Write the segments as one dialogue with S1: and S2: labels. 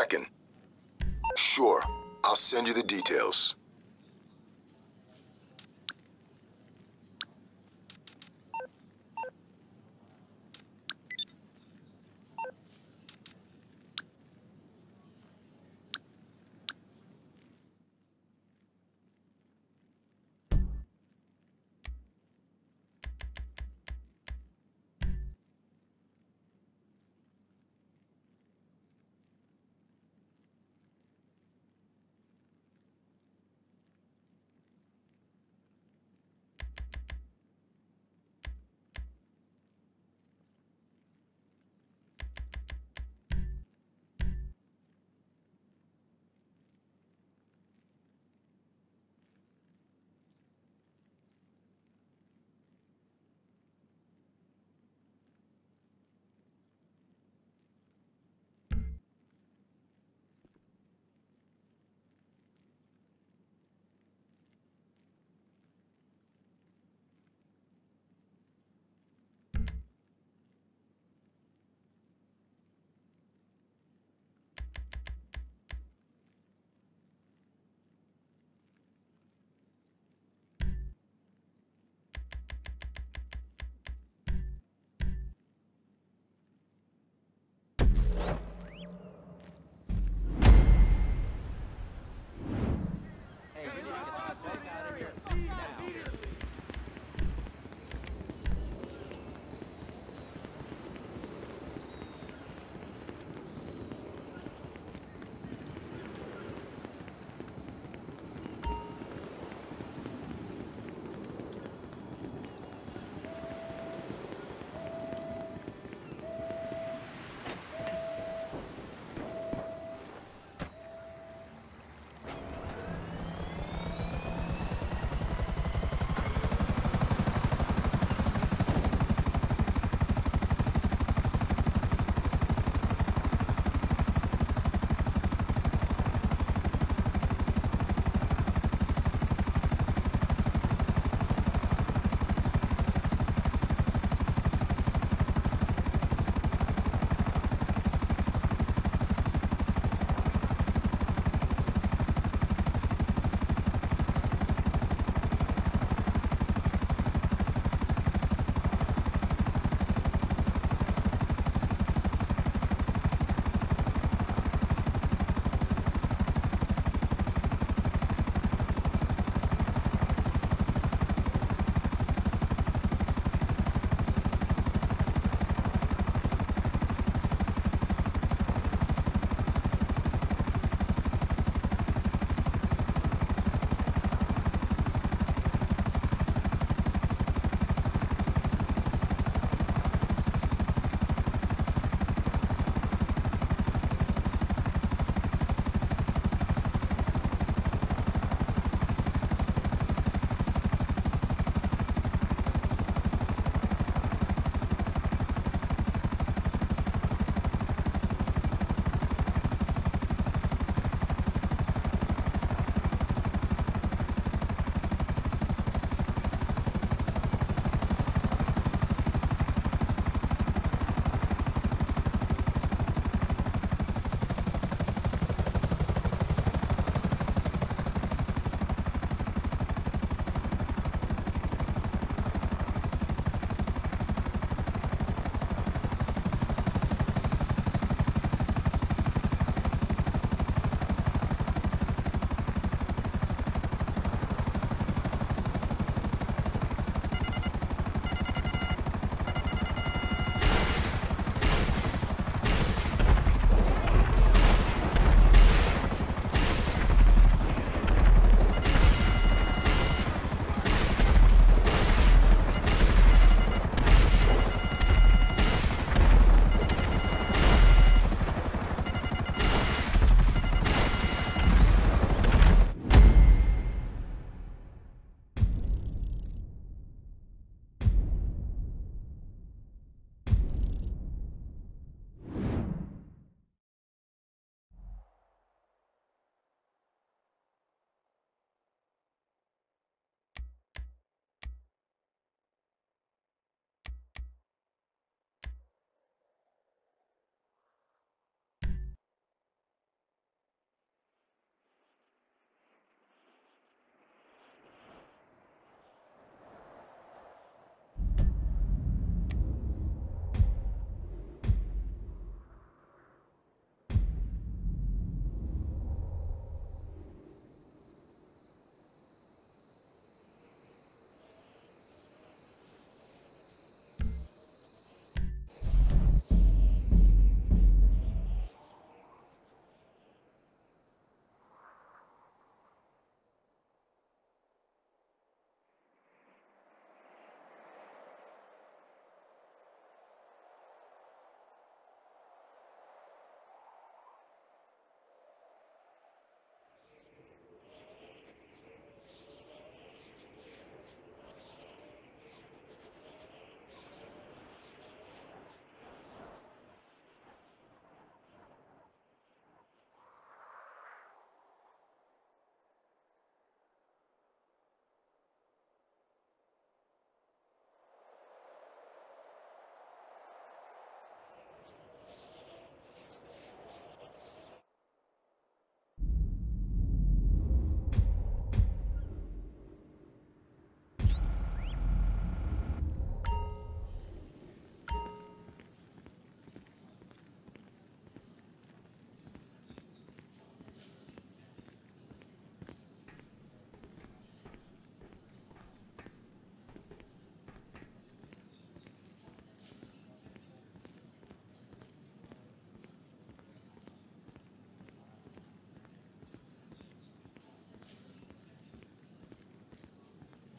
S1: cracking? Sure. I'll send you the details.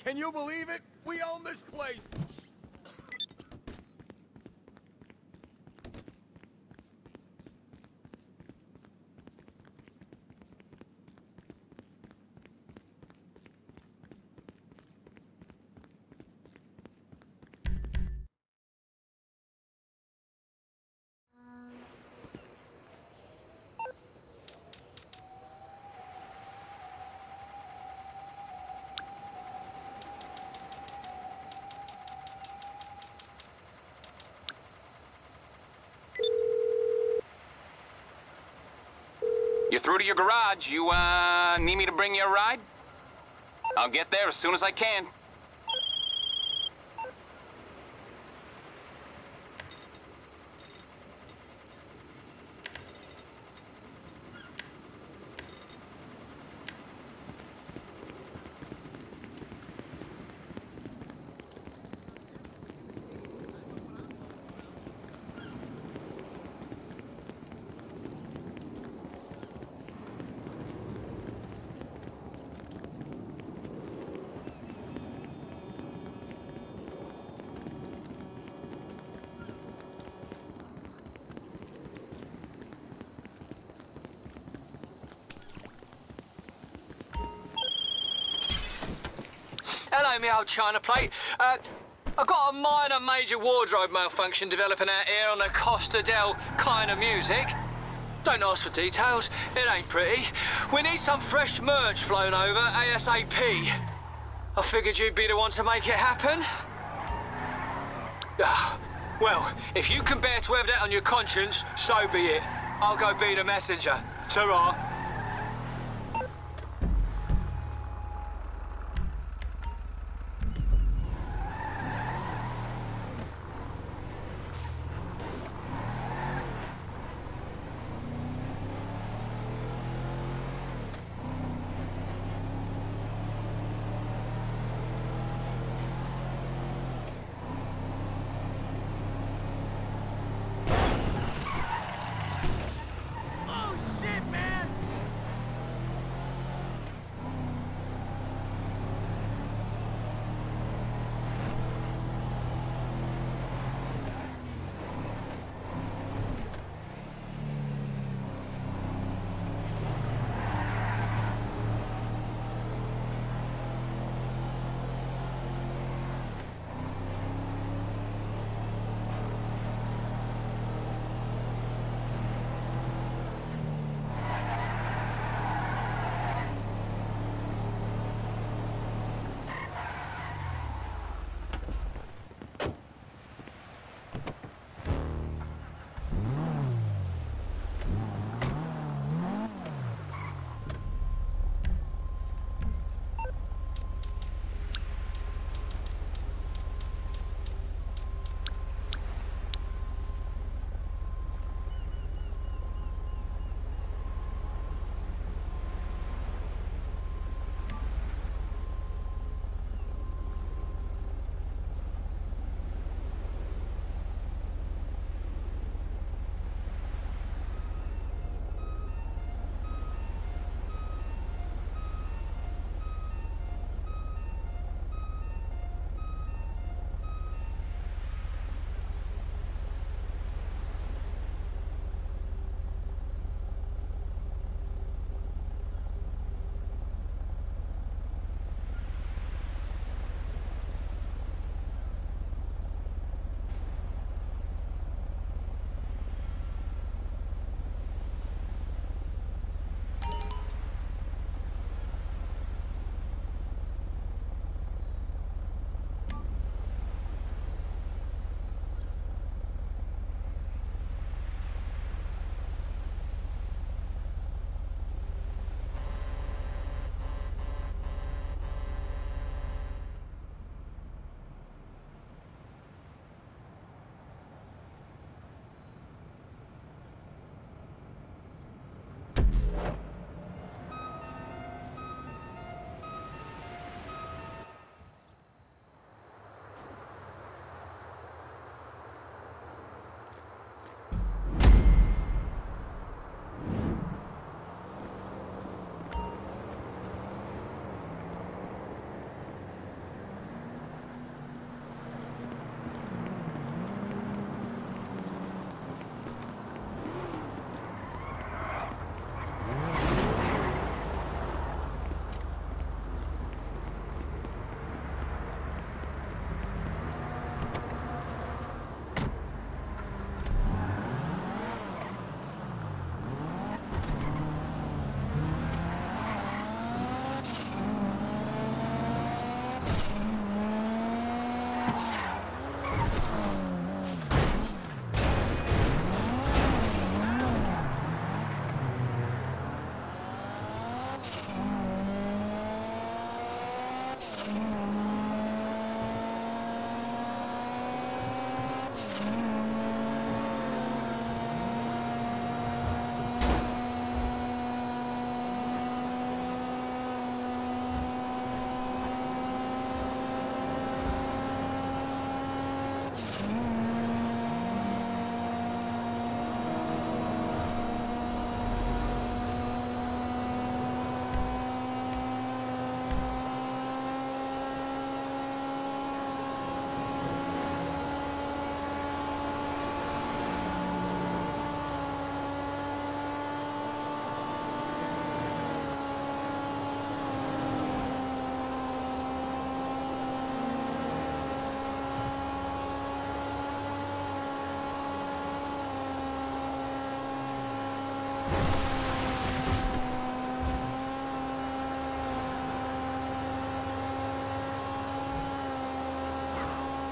S2: Can you believe it? We own this place!
S3: Through to your garage. You, uh, need me to bring you a ride? I'll get there as soon as I can.
S4: Me old China plate. Uh, I've got a minor major wardrobe malfunction developing out here on the Costa del kind of music. Don't ask for details, it ain't pretty. We need some fresh merch flown over ASAP. I figured you'd be the one to make it happen. Ah, well, if you can bear to have that on your conscience, so be it. I'll go be the messenger. Ta-ra.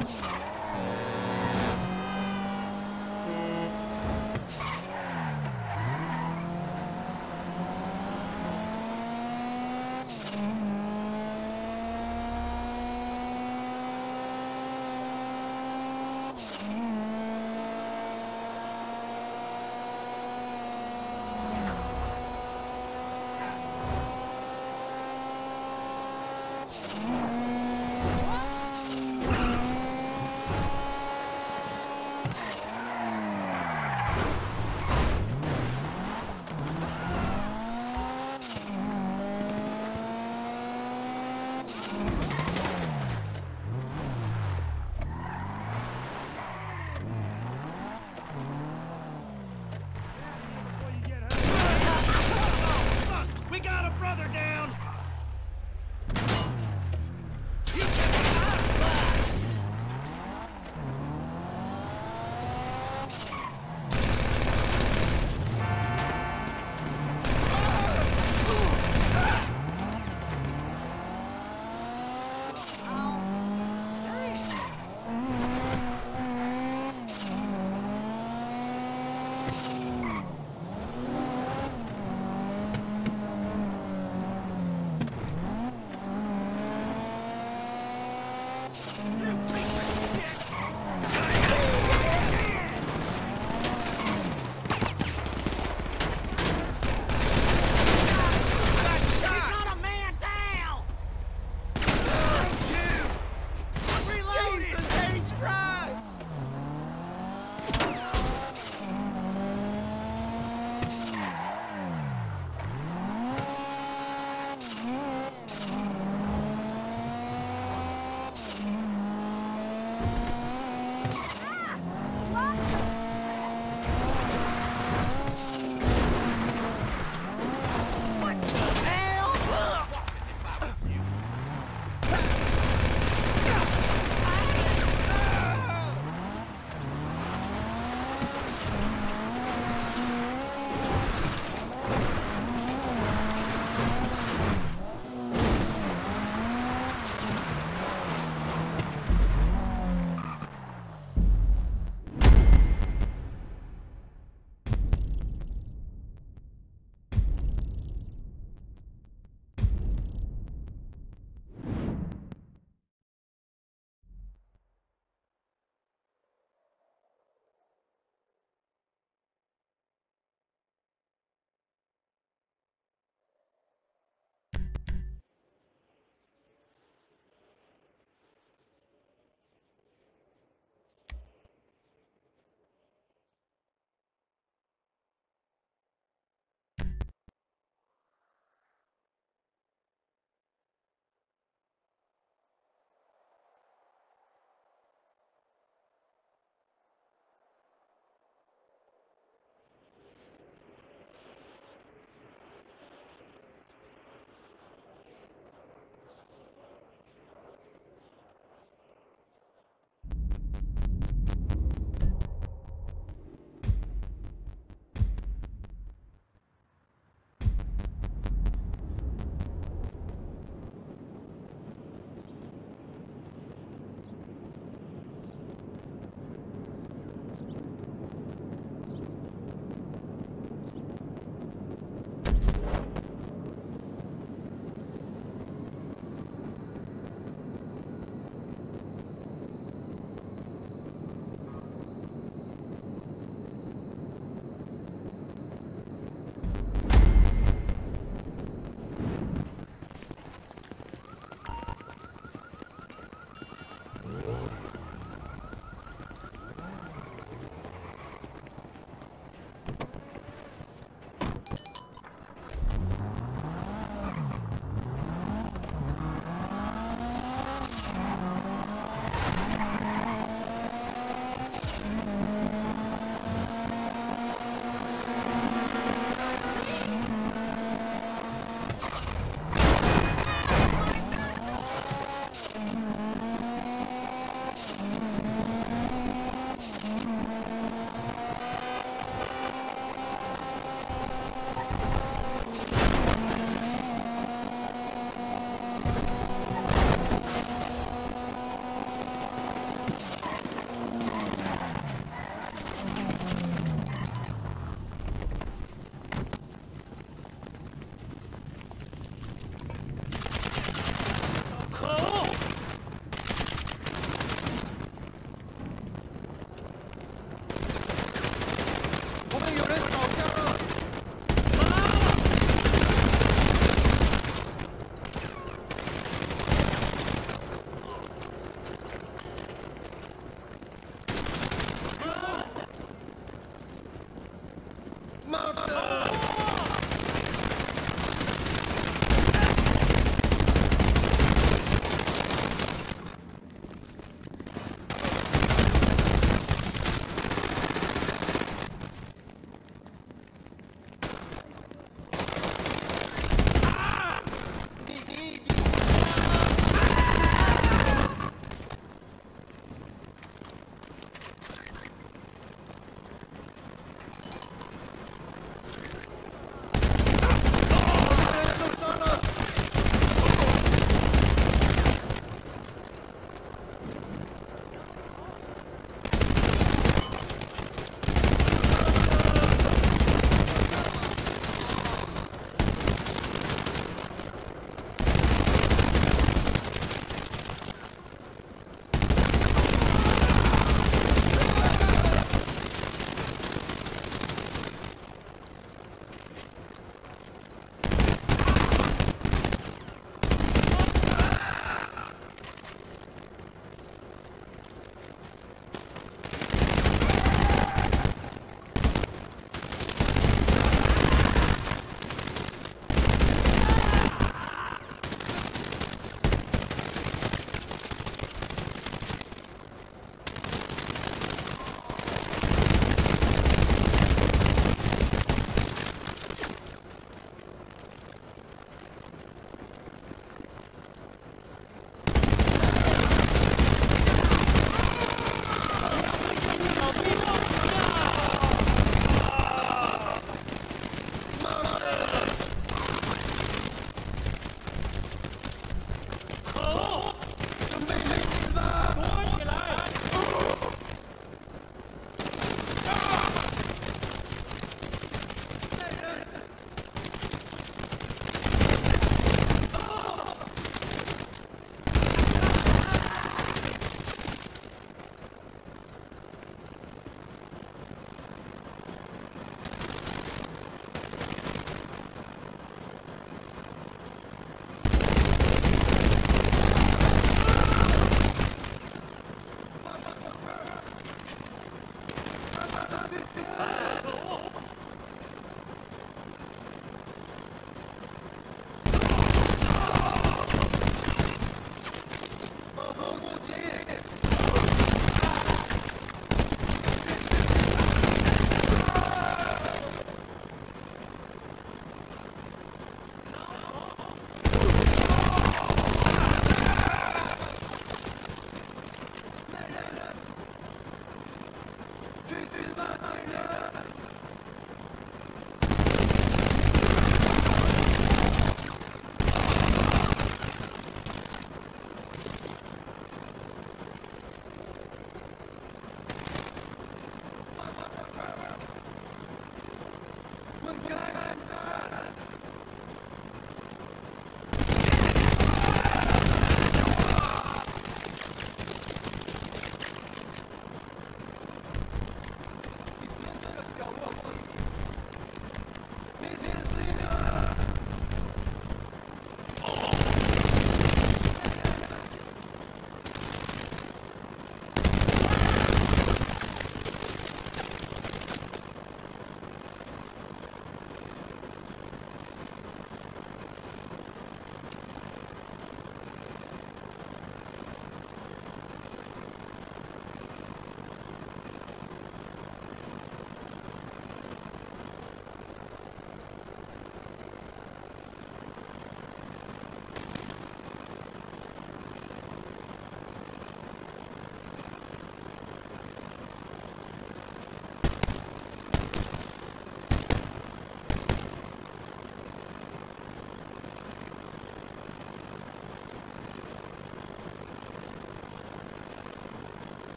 S2: Down!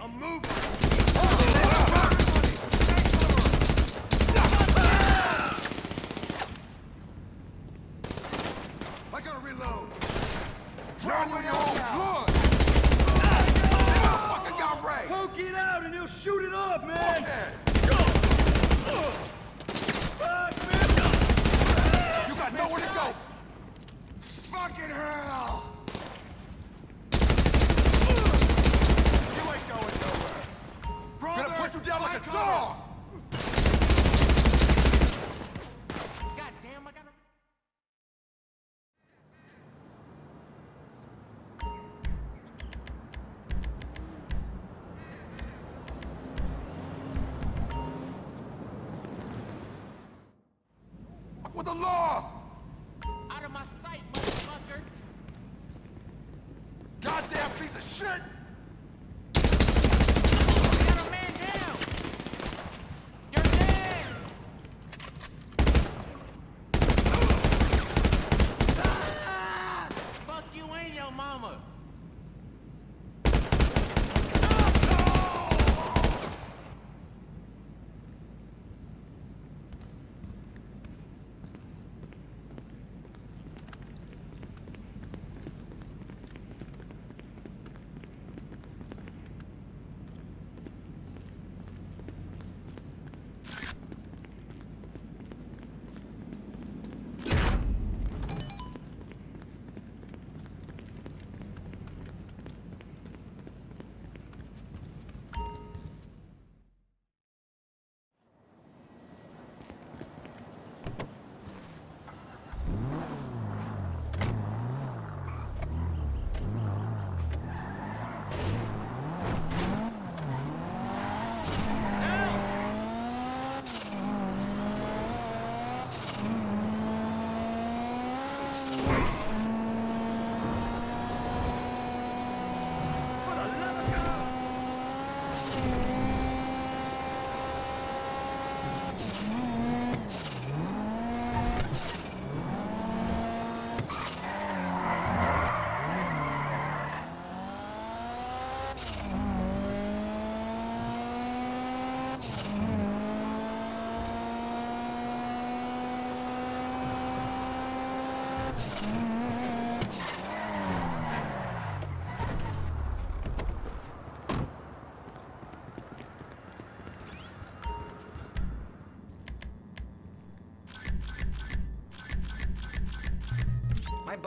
S2: a movie. the
S5: law!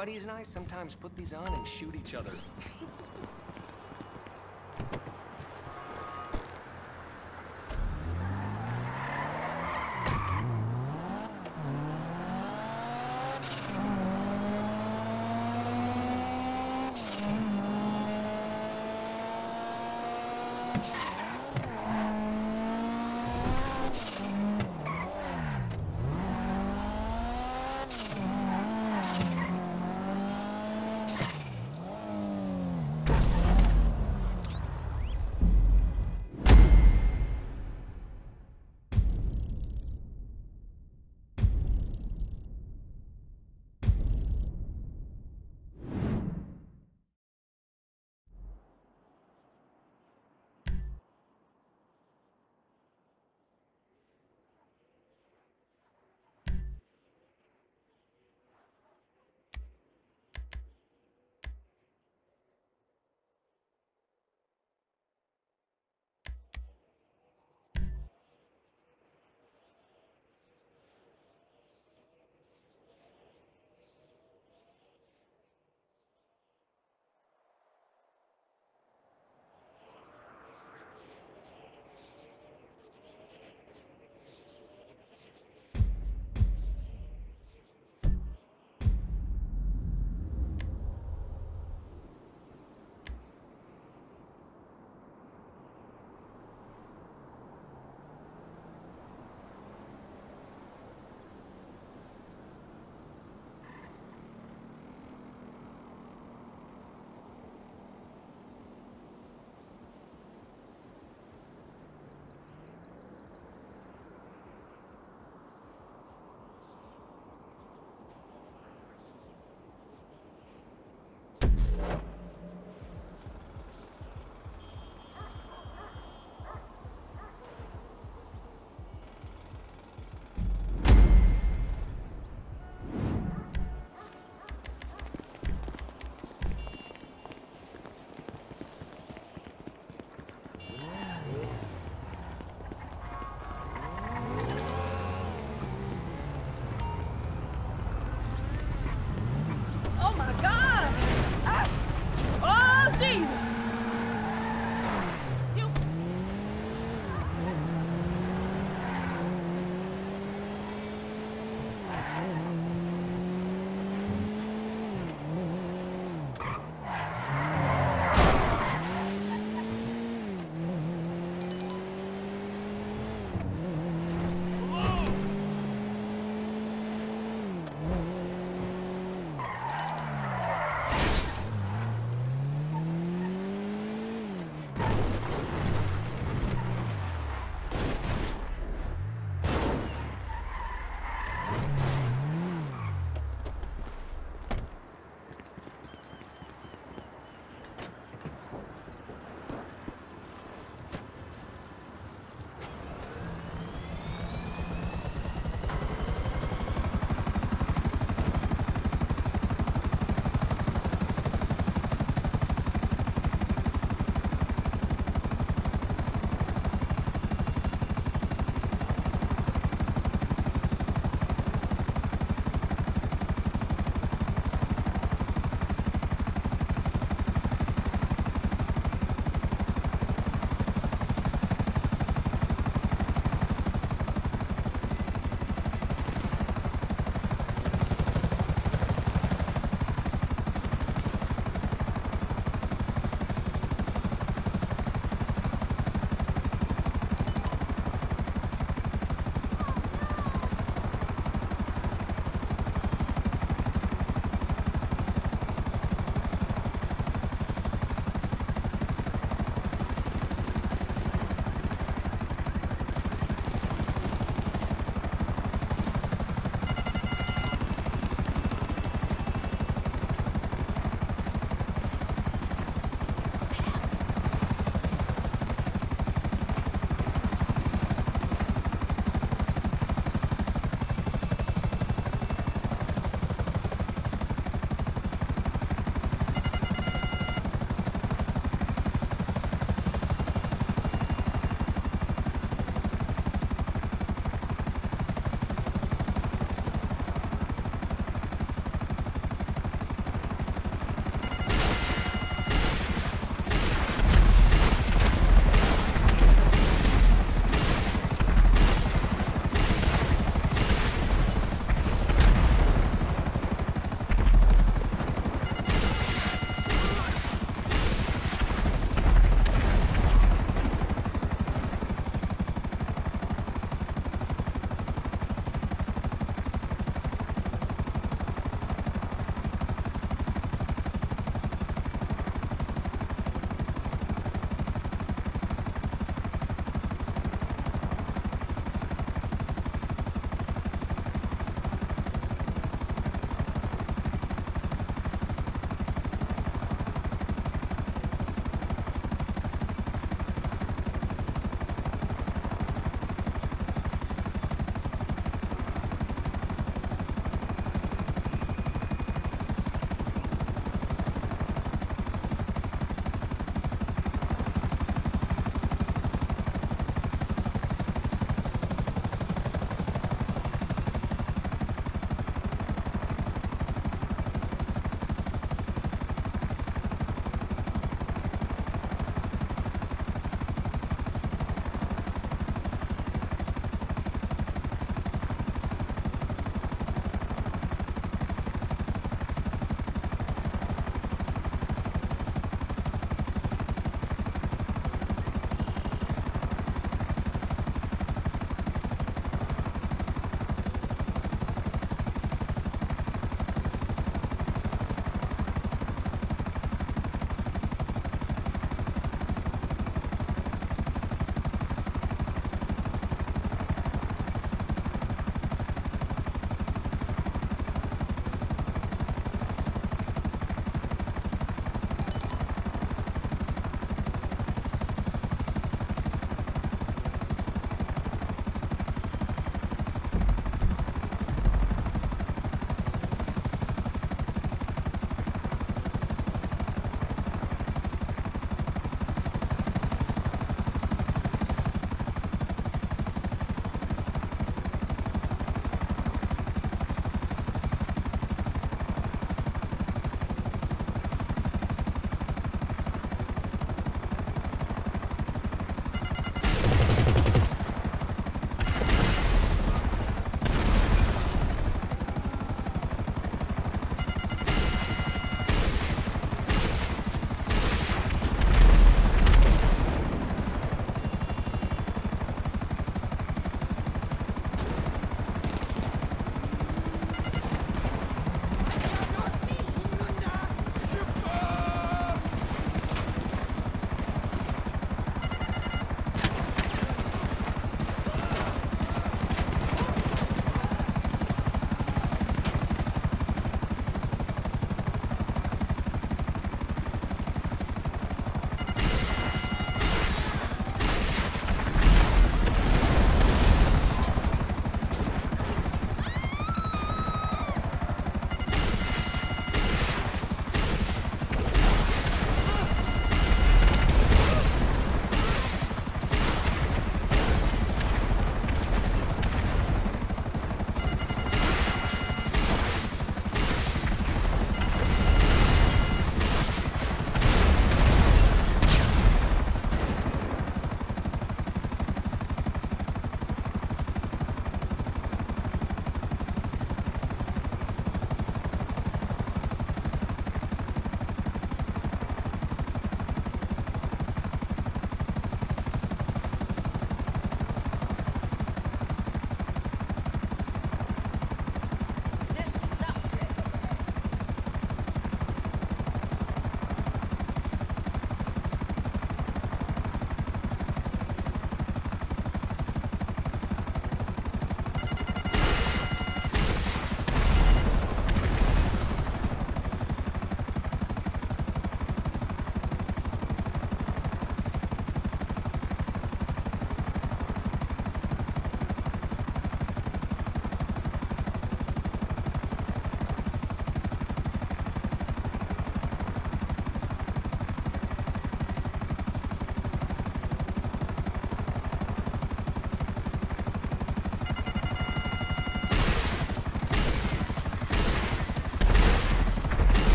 S5: buddies and I sometimes put these on and shoot each other.